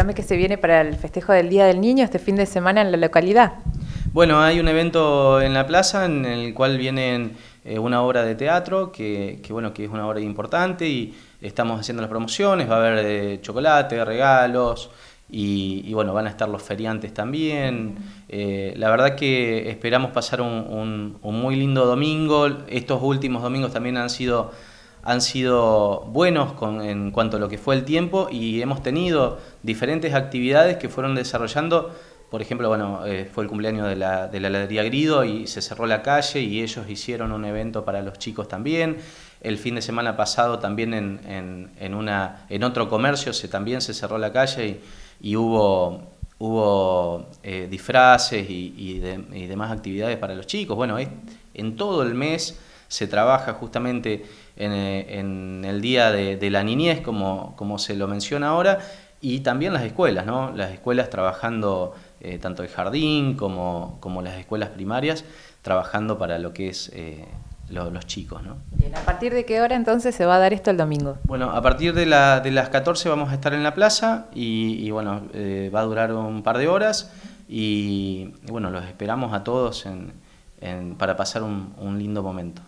contame qué se viene para el festejo del Día del Niño este fin de semana en la localidad. Bueno, hay un evento en la plaza en el cual vienen eh, una obra de teatro que, bueno, que es una obra importante y estamos haciendo las promociones, va a haber eh, chocolate, regalos y, bueno, van a estar los feriantes también. Eh, la verdad que esperamos pasar un, muy lindo domingo. Estos últimos domingos también han sido han sido buenos en cuanto a lo que fue el tiempo y hemos tenido diferentes actividades que fueron desarrollando por ejemplo, bueno, eh, fue el cumpleaños de la, de Grido y se cerró la calle y ellos hicieron un evento para los chicos también. El fin de semana pasado también en, otro comercio se, también se cerró la calle y, hubo, eh, disfraces y, y, demás actividades para los chicos. Bueno, en todo el mes se trabaja justamente en, en el Día de, de, la Niñez, como, como se lo menciona ahora, y también las escuelas, ¿no? Las escuelas trabajando eh, tanto el jardín como, como, las escuelas primarias, trabajando para lo que es eh, los chicos. ¿no? Bien, ¿a partir de qué hora entonces se va a dar esto el domingo? Bueno, a partir de, la, de las 14 vamos a estar en la plaza y, bueno, eh, va a durar un par de horas y, bueno, los esperamos a todos en, para pasar un lindo momento.